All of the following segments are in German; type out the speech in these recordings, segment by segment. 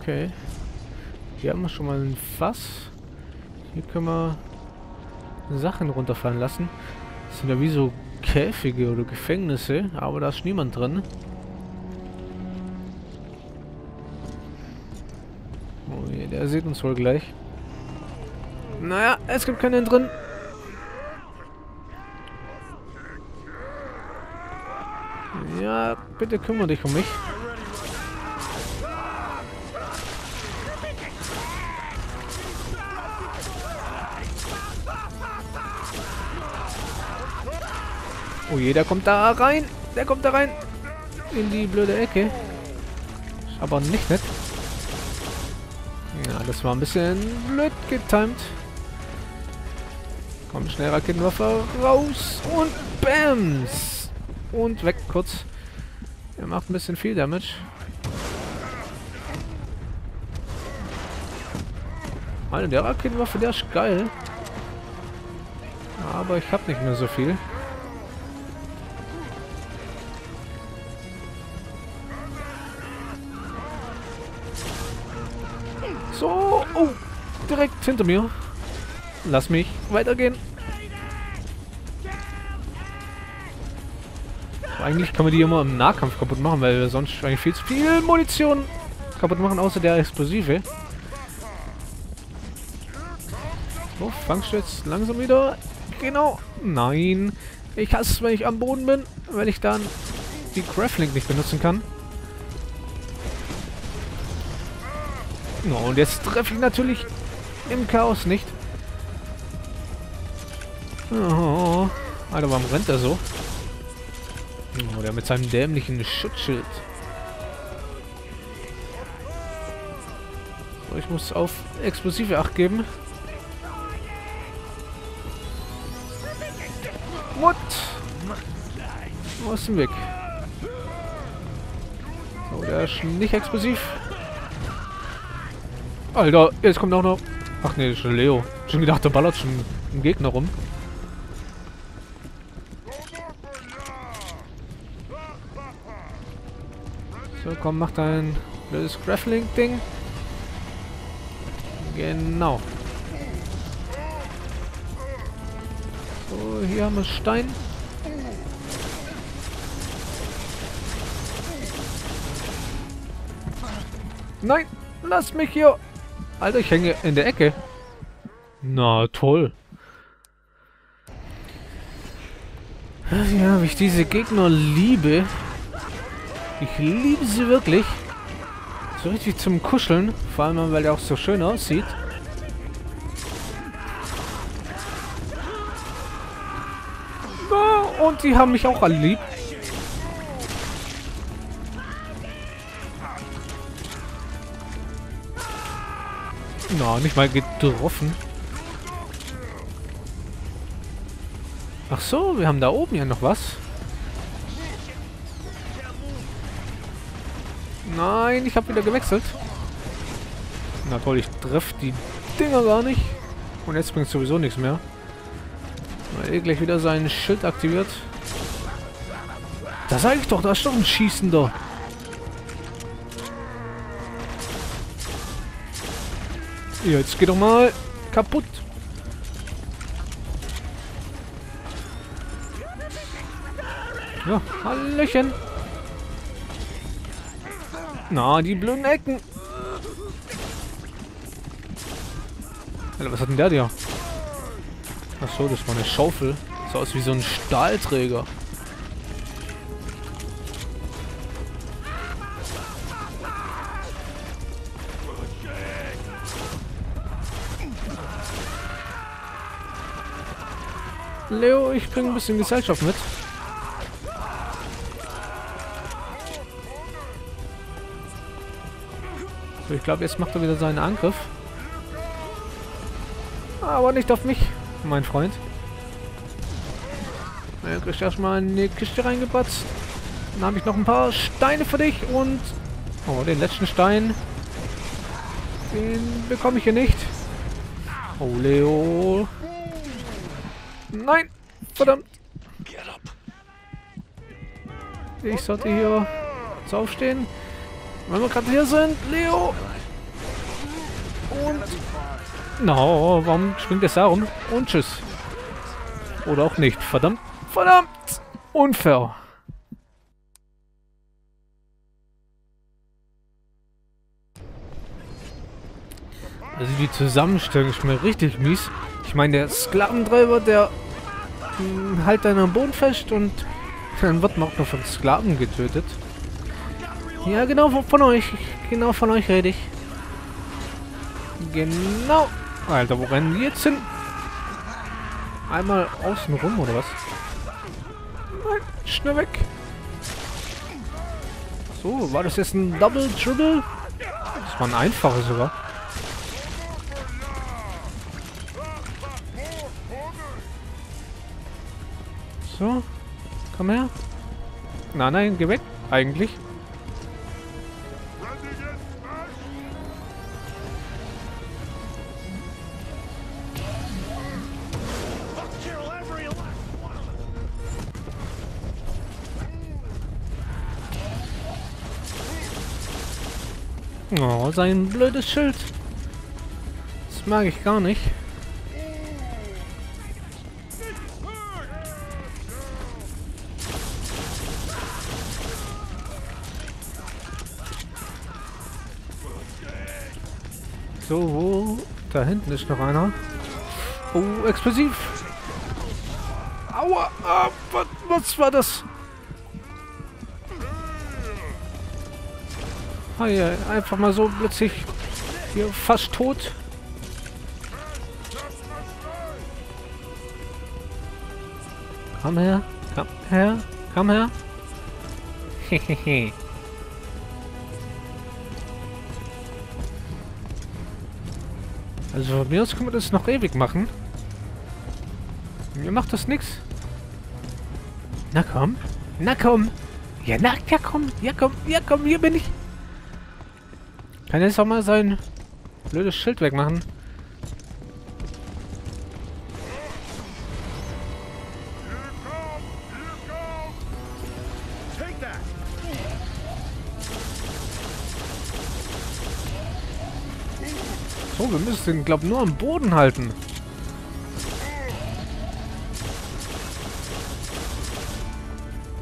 Okay. Hier haben wir schon mal ein Fass. Hier können wir Sachen runterfallen lassen. Das sind ja wie so Käfige oder Gefängnisse, aber da ist niemand drin. Oh je, der sieht uns wohl gleich. Naja, es gibt keinen drin. Ja, bitte kümmere dich um mich. Oh je, der kommt da rein. Der kommt da rein. In die blöde Ecke. Aber nicht nett. Ja, das war ein bisschen blöd getimt. Komm, schnell Raketenwaffe raus. Und Bams. Und weg kurz. Er macht ein bisschen viel Damage. Alter, der Raketenwaffe, der ist geil. Aber ich habe nicht mehr so viel. Direkt hinter mir. Lass mich weitergehen. Eigentlich kann man die immer im Nahkampf kaputt machen, weil wir sonst eigentlich viel zu viel Munition kaputt machen, außer der Explosive. So, fangst du jetzt langsam wieder? Genau. Nein. Ich hasse es, wenn ich am Boden bin, weil ich dann die Grappling nicht benutzen kann. Oh, und jetzt treffe ich natürlich im Chaos nicht. Oh, Alter, warum rennt er so? Oh, der mit seinem dämlichen Schutzschild. So, ich muss auf explosive Acht geben. What? Aus dem Weg. So, der ist nicht explosiv. Alter, jetzt kommt auch noch... Ach nee, schon Leo. Schon gedacht, der ballert schon einen Gegner rum. So, komm, mach dein blödes Grappling-Ding. Genau. So, hier haben wir Stein. Nein, lass mich hier. Alter, ich hänge in der Ecke. Na, toll. Ja, wie ich diese Gegner liebe. Ich liebe sie wirklich. So richtig zum Kuscheln. Vor allem, weil er auch so schön aussieht. Und die haben mich auch alle lieb. Na, no, nicht mal getroffen. Ach so, wir haben da oben ja noch was. Nein, ich habe wieder gewechselt. Na toll, ich treffe die Dinger gar nicht. Und jetzt bringt sowieso nichts mehr. Weil er gleich wieder sein Schild aktiviert. Da sage ich doch, da ist doch ein Schießender. Jetzt geht doch mal kaputt. Ja, Hallöchen. Na, die blöden Ecken. Alter, was hat denn der dir? Achso, das war eine Schaufel. So aus wie so ein Stahlträger. Leo, ich bringe ein bisschen Gesellschaft mit. So, ich glaube, jetzt macht er wieder seinen Angriff. Aber nicht auf mich, mein Freund. Er kriegt erstmal eine Kiste reingepatzt. Dann habe ich noch ein paar Steine für dich und... Oh, den letzten Stein. Den bekomme ich hier nicht. Oh, Leo. Nein! Verdammt! Ich sollte hier aufstehen. Wenn wir gerade hier sind, Leo! Und... No, warum springt das da rum? Und tschüss. Oder auch nicht. Verdammt. Verdammt! Unfair. Also die Zusammenstellung ist mir richtig mies. Ich meine, der Sklaventreiber, der halt dann Boden fest und dann wird man auch noch von Sklaven getötet. Ja, genau von euch. Genau von euch rede ich. Genau. Alter, wo rennen die jetzt hin? Einmal außen rum, oder was? Nein, schnell weg. So, war das jetzt ein Double, Triple? Das war ein einfacher sogar. So. Komm her. Nein, nein, geh weg. Eigentlich. Oh, sein blödes Schild. Das mag ich gar nicht. So, wo? Da hinten ist noch einer. Oh, explosiv. Aua, ah, was, was war das? Ah ja, einfach mal so plötzlich hier fast tot. Komm her, komm her, komm her. Hehehe. Also von mir aus können wir das noch ewig machen. Mir macht das nichts. Na komm. Na komm. Ja, na, ja komm. Ja komm. Ja komm, hier bin ich. Kann jetzt auch mal sein blödes Schild wegmachen. So, wir müssen den, glaube nur am Boden halten.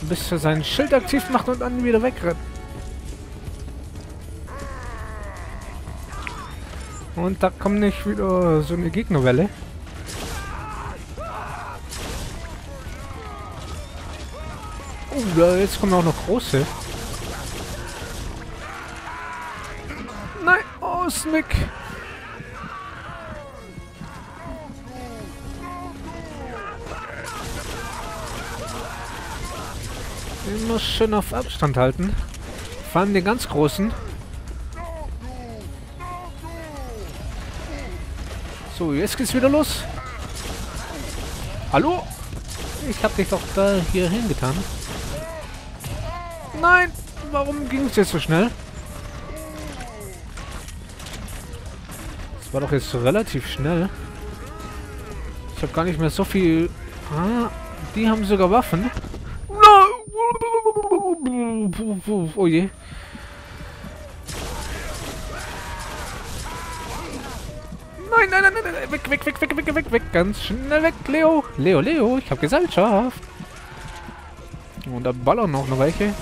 Bis er sein Schild aktiv macht und dann wieder wegrennt. Und da kommt nicht wieder so eine Gegnerwelle. Oh, jetzt kommen auch noch große. Nein, oh, Snick. Immer schön auf Abstand halten. Vor allem den ganz großen. So, jetzt geht's wieder los. Hallo? Ich hab dich doch da hier hingetan. Nein! Warum ging es jetzt so schnell? Das war doch jetzt relativ schnell. Ich habe gar nicht mehr so viel... Ah, die haben sogar Waffen. Oh je. Nein, nein, nein, nein, weg, weg, weg, weg, weg, weg, weg, ganz schnell weg, Leo. Leo, Leo, ich habe Gesellschaft. Und da ballern noch welche.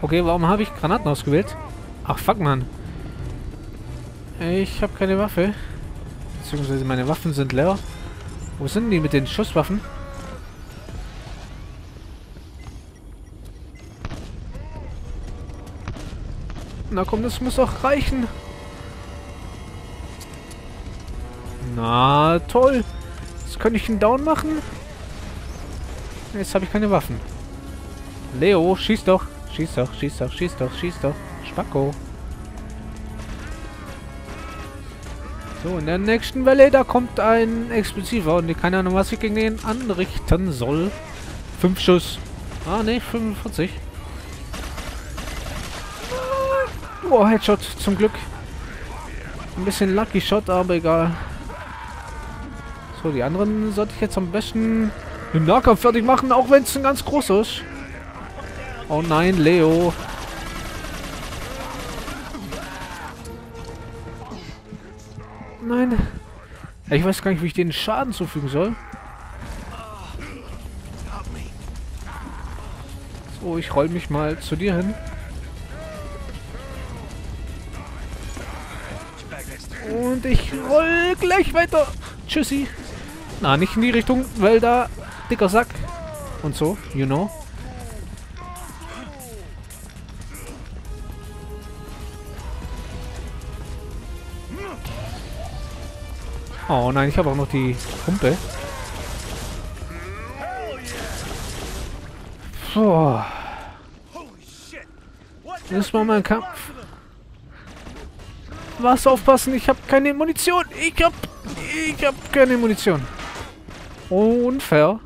Okay, warum habe ich Granaten ausgewählt? Ach, fuck, man. Ich habe keine Waffe. Beziehungsweise meine Waffen sind leer. Wo sind die mit den Schusswaffen? Na komm, das muss auch reichen. Na, toll. Jetzt könnte ich einen Down machen. Jetzt habe ich keine Waffen. Leo, schieß doch. Schieß doch, schieß doch, schieß doch, schieß doch. Spacko. So, in der nächsten Welle, da kommt ein Explosiver und ich keine Ahnung, was ich gegen den anrichten soll. Fünf Schuss. Ah, ne, 45. Oh, Headshot, zum Glück. Ein bisschen Lucky Shot, aber egal. So, die anderen sollte ich jetzt am besten im Nahkampf fertig machen, auch wenn es ein ganz großer ist. Oh nein, Leo. Nein. Ich weiß gar nicht, wie ich den Schaden zufügen soll. So, ich roll mich mal zu dir hin. Und ich roll gleich weiter. Tschüssi. Na, nicht in die Richtung, weil da dicker Sack. Und so, you know. Oh nein, ich habe auch noch die Pumpe. Boah. Das war mein Kampf. Was aufpassen, ich habe keine Munition. Ich hab ich hab keine Munition. Unfair.